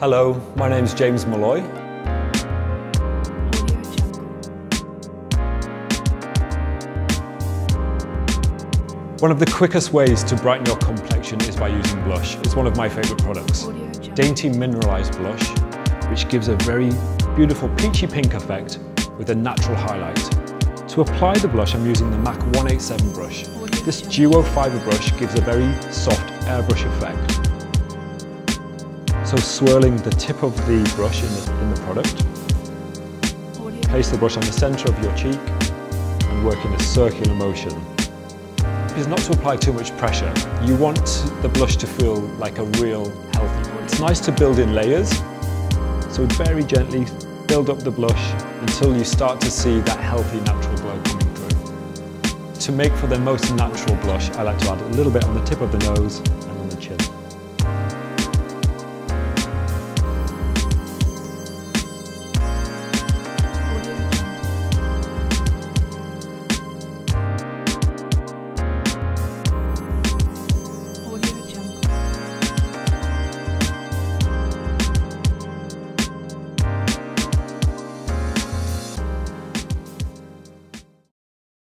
Hello, my name is James Malloy. One of the quickest ways to brighten your complexion is by using blush. It's one of my favourite products. Dainty Mineralised Blush, which gives a very beautiful peachy pink effect with a natural highlight. To apply the blush, I'm using the MAC 187 brush. This duo fibre brush gives a very soft airbrush effect. So swirling the tip of the brush in the, in the product, place the brush on the centre of your cheek and work in a circular motion is not to apply too much pressure. You want the blush to feel like a real healthy. It's nice to build in layers, so very gently build up the blush until you start to see that healthy natural glow coming through. To make for the most natural blush, I like to add a little bit on the tip of the nose